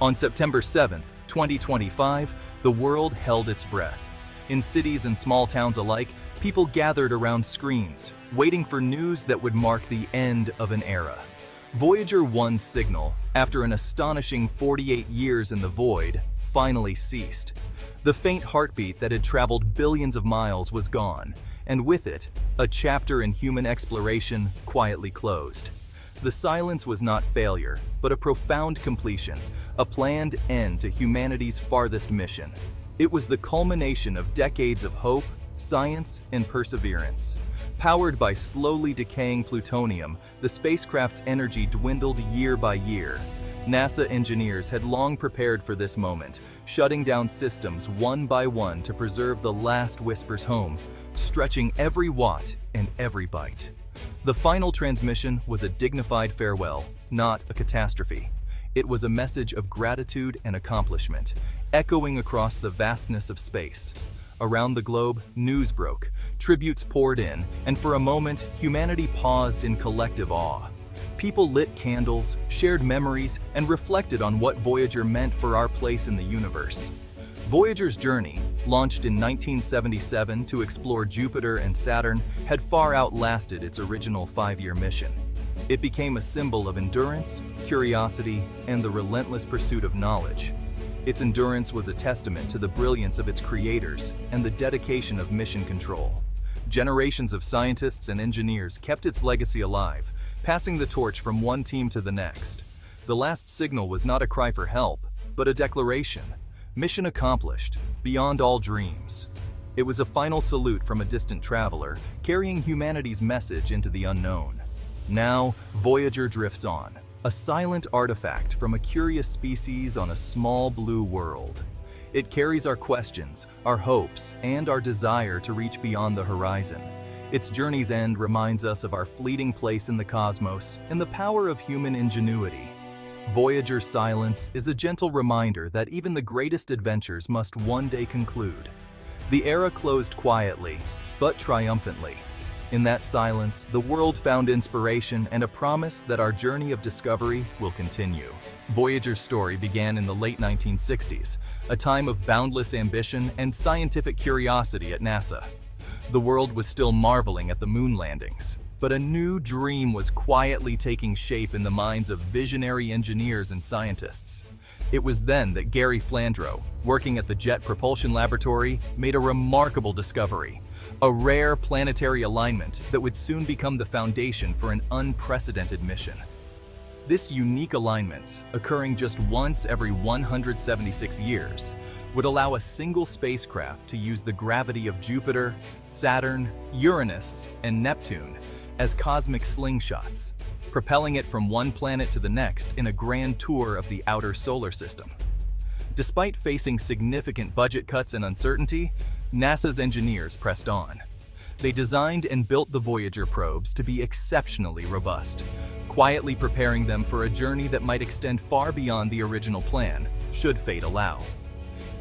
On September 7, 2025, the world held its breath. In cities and small towns alike, people gathered around screens, waiting for news that would mark the end of an era. Voyager 1's signal, after an astonishing 48 years in the void, finally ceased. The faint heartbeat that had traveled billions of miles was gone, and with it, a chapter in human exploration quietly closed. The silence was not failure, but a profound completion, a planned end to humanity's farthest mission. It was the culmination of decades of hope, science, and perseverance. Powered by slowly decaying plutonium, the spacecraft's energy dwindled year by year. NASA engineers had long prepared for this moment, shutting down systems one by one to preserve the last whispers home, stretching every watt and every byte. The final transmission was a dignified farewell, not a catastrophe. It was a message of gratitude and accomplishment, echoing across the vastness of space. Around the globe, news broke, tributes poured in, and for a moment, humanity paused in collective awe. People lit candles, shared memories, and reflected on what Voyager meant for our place in the universe. Voyager's journey, launched in 1977 to explore Jupiter and Saturn, had far outlasted its original five-year mission. It became a symbol of endurance, curiosity, and the relentless pursuit of knowledge. Its endurance was a testament to the brilliance of its creators and the dedication of mission control. Generations of scientists and engineers kept its legacy alive, passing the torch from one team to the next. The last signal was not a cry for help, but a declaration. Mission accomplished, beyond all dreams. It was a final salute from a distant traveler, carrying humanity's message into the unknown. Now, Voyager drifts on, a silent artifact from a curious species on a small blue world. It carries our questions, our hopes, and our desire to reach beyond the horizon. Its journey's end reminds us of our fleeting place in the cosmos and the power of human ingenuity. Voyager's silence is a gentle reminder that even the greatest adventures must one day conclude. The era closed quietly, but triumphantly. In that silence, the world found inspiration and a promise that our journey of discovery will continue. Voyager's story began in the late 1960s, a time of boundless ambition and scientific curiosity at NASA. The world was still marveling at the moon landings, but a new dream was quietly taking shape in the minds of visionary engineers and scientists. It was then that Gary Flandro, working at the Jet Propulsion Laboratory, made a remarkable discovery, a rare planetary alignment that would soon become the foundation for an unprecedented mission. This unique alignment, occurring just once every 176 years, would allow a single spacecraft to use the gravity of Jupiter, Saturn, Uranus, and Neptune as cosmic slingshots, propelling it from one planet to the next in a grand tour of the outer solar system. Despite facing significant budget cuts and uncertainty, NASA's engineers pressed on. They designed and built the Voyager probes to be exceptionally robust, quietly preparing them for a journey that might extend far beyond the original plan, should fate allow.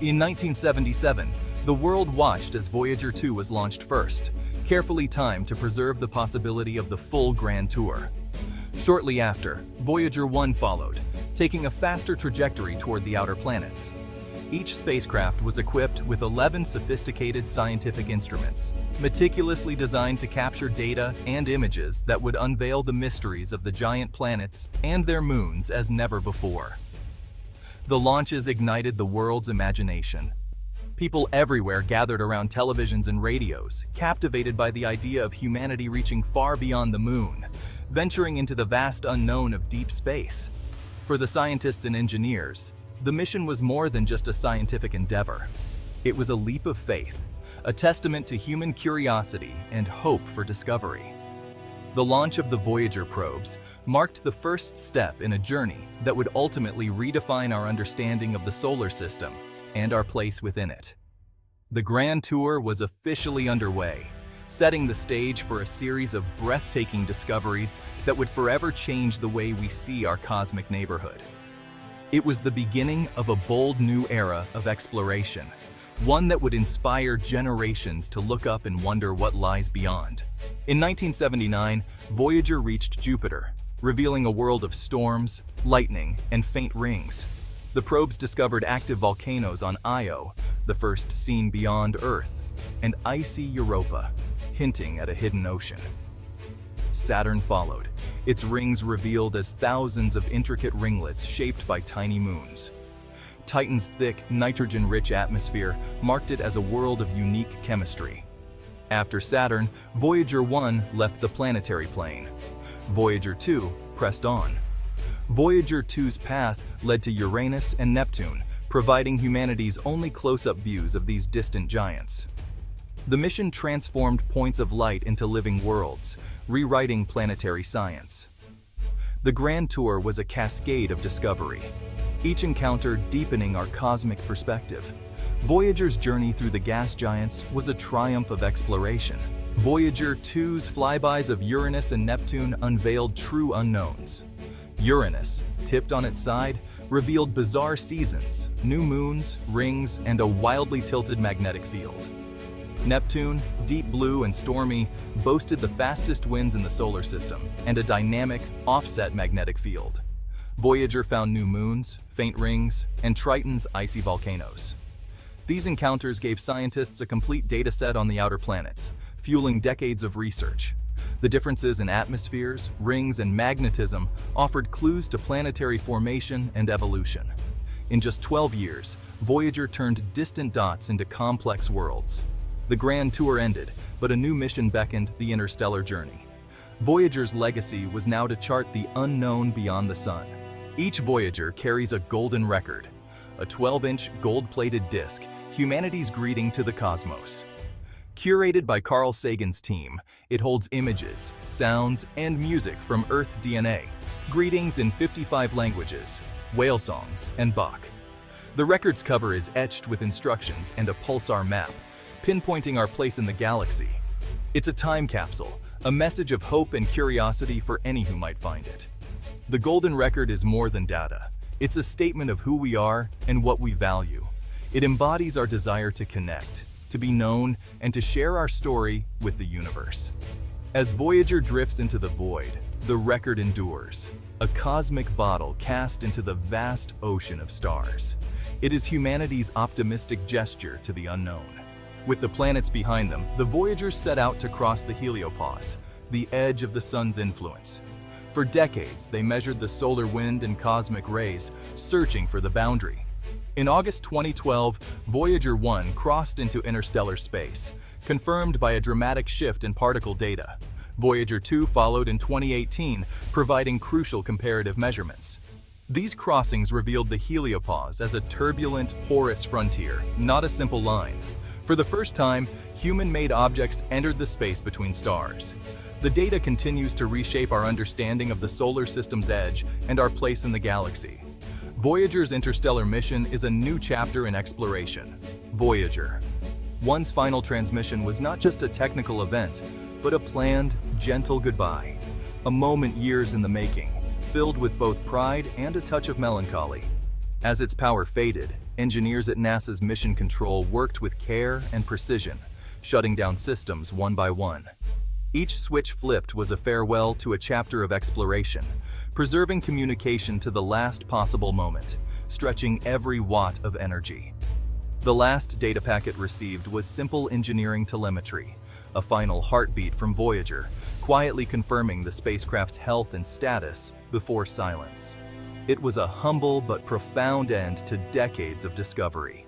In 1977, the world watched as Voyager 2 was launched first, carefully timed to preserve the possibility of the full Grand Tour. Shortly after, Voyager 1 followed, taking a faster trajectory toward the outer planets. Each spacecraft was equipped with 11 sophisticated scientific instruments, meticulously designed to capture data and images that would unveil the mysteries of the giant planets and their moons as never before. The launches ignited the world's imagination. People everywhere gathered around televisions and radios, captivated by the idea of humanity reaching far beyond the moon, venturing into the vast unknown of deep space. For the scientists and engineers, the mission was more than just a scientific endeavor. It was a leap of faith, a testament to human curiosity and hope for discovery. The launch of the Voyager probes marked the first step in a journey that would ultimately redefine our understanding of the solar system and our place within it. The Grand Tour was officially underway, setting the stage for a series of breathtaking discoveries that would forever change the way we see our cosmic neighborhood. It was the beginning of a bold new era of exploration, one that would inspire generations to look up and wonder what lies beyond. In 1979, Voyager reached Jupiter, revealing a world of storms, lightning, and faint rings. The probes discovered active volcanoes on Io, the first seen beyond Earth, and icy Europa, hinting at a hidden ocean. Saturn followed, its rings revealed as thousands of intricate ringlets shaped by tiny moons. Titan's thick, nitrogen-rich atmosphere marked it as a world of unique chemistry. After Saturn, Voyager 1 left the planetary plane. Voyager 2 pressed on. Voyager 2's path led to Uranus and Neptune, providing humanity's only close-up views of these distant giants. The mission transformed points of light into living worlds, rewriting planetary science. The Grand Tour was a cascade of discovery, each encounter deepening our cosmic perspective. Voyager's journey through the gas giants was a triumph of exploration. Voyager 2's flybys of Uranus and Neptune unveiled true unknowns. Uranus, tipped on its side, revealed bizarre seasons, new moons, rings, and a wildly tilted magnetic field. Neptune, deep blue and stormy, boasted the fastest winds in the solar system and a dynamic, offset magnetic field. Voyager found new moons, faint rings, and Triton's icy volcanoes. These encounters gave scientists a complete data set on the outer planets, fueling decades of research. The differences in atmospheres, rings, and magnetism offered clues to planetary formation and evolution. In just 12 years, Voyager turned distant dots into complex worlds. The Grand Tour ended, but a new mission beckoned the interstellar journey. Voyager's legacy was now to chart the unknown beyond the sun. Each Voyager carries a golden record, a 12-inch gold-plated disc, humanity's greeting to the cosmos. Curated by Carl Sagan's team, it holds images, sounds, and music from Earth DNA, greetings in 55 languages, whale songs, and Bach. The record's cover is etched with instructions and a pulsar map, pinpointing our place in the galaxy. It's a time capsule, a message of hope and curiosity for any who might find it. The Golden Record is more than data. It's a statement of who we are and what we value. It embodies our desire to connect, to be known, and to share our story with the universe. As Voyager drifts into the void, the record endures, a cosmic bottle cast into the vast ocean of stars. It is humanity's optimistic gesture to the unknown. With the planets behind them, the Voyagers set out to cross the heliopause, the edge of the sun's influence. For decades, they measured the solar wind and cosmic rays, searching for the boundary. In August 2012, Voyager 1 crossed into interstellar space, confirmed by a dramatic shift in particle data. Voyager 2 followed in 2018, providing crucial comparative measurements. These crossings revealed the heliopause as a turbulent, porous frontier, not a simple line. For the first time, human-made objects entered the space between stars. The data continues to reshape our understanding of the solar system's edge and our place in the galaxy. Voyager's interstellar mission is a new chapter in exploration. Voyager. One's final transmission was not just a technical event, but a planned, gentle goodbye. A moment years in the making, filled with both pride and a touch of melancholy. As its power faded, engineers at NASA's Mission Control worked with care and precision, shutting down systems one by one. Each switch flipped was a farewell to a chapter of exploration, preserving communication to the last possible moment, stretching every watt of energy. The last data packet received was simple engineering telemetry, a final heartbeat from Voyager, quietly confirming the spacecraft's health and status before silence. It was a humble but profound end to decades of discovery.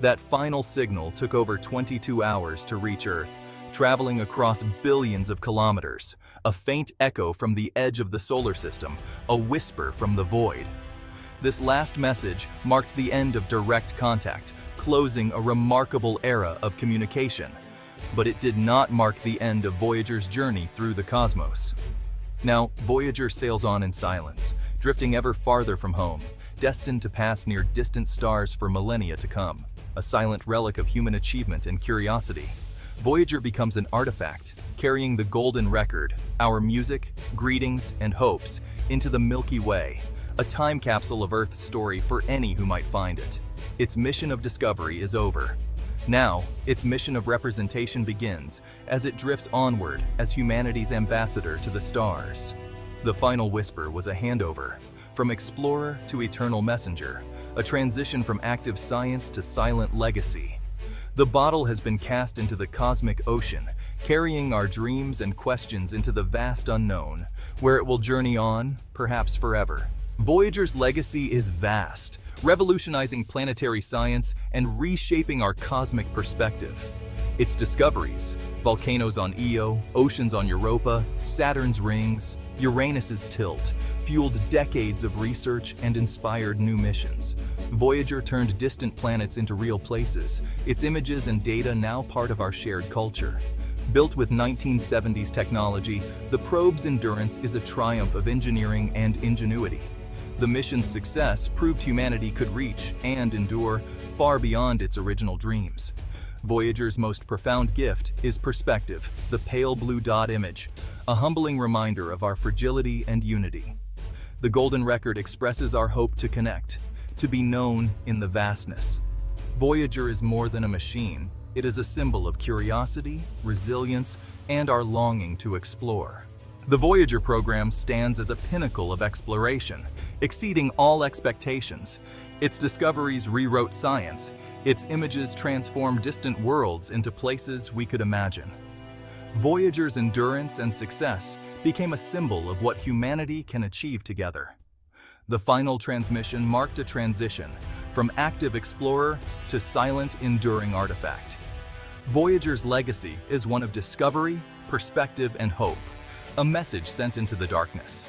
That final signal took over 22 hours to reach Earth, traveling across billions of kilometers, a faint echo from the edge of the solar system, a whisper from the void. This last message marked the end of direct contact, closing a remarkable era of communication. But it did not mark the end of Voyager's journey through the cosmos. Now, Voyager sails on in silence, drifting ever farther from home, destined to pass near distant stars for millennia to come, a silent relic of human achievement and curiosity. Voyager becomes an artifact, carrying the golden record, our music, greetings, and hopes, into the Milky Way, a time capsule of Earth's story for any who might find it. Its mission of discovery is over. Now, its mission of representation begins as it drifts onward as humanity's ambassador to the stars. The final whisper was a handover, from explorer to eternal messenger, a transition from active science to silent legacy. The bottle has been cast into the cosmic ocean, carrying our dreams and questions into the vast unknown, where it will journey on, perhaps forever. Voyager's legacy is vast, revolutionizing planetary science and reshaping our cosmic perspective. Its discoveries, volcanoes on Io, oceans on Europa, Saturn's rings, Uranus's tilt, fueled decades of research and inspired new missions. Voyager turned distant planets into real places, its images and data now part of our shared culture. Built with 1970s technology, the probe's endurance is a triumph of engineering and ingenuity. The mission's success proved humanity could reach and endure far beyond its original dreams. Voyager's most profound gift is perspective, the pale blue dot image, a humbling reminder of our fragility and unity. The Golden Record expresses our hope to connect, to be known in the vastness. Voyager is more than a machine. It is a symbol of curiosity, resilience, and our longing to explore. The Voyager program stands as a pinnacle of exploration, exceeding all expectations. Its discoveries rewrote science, its images transform distant worlds into places we could imagine. Voyager's endurance and success became a symbol of what humanity can achieve together. The final transmission marked a transition from active explorer to silent, enduring artifact. Voyager's legacy is one of discovery, perspective, and hope, a message sent into the darkness.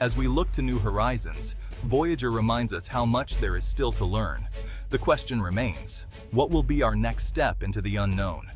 As we look to new horizons, Voyager reminds us how much there is still to learn. The question remains, what will be our next step into the unknown?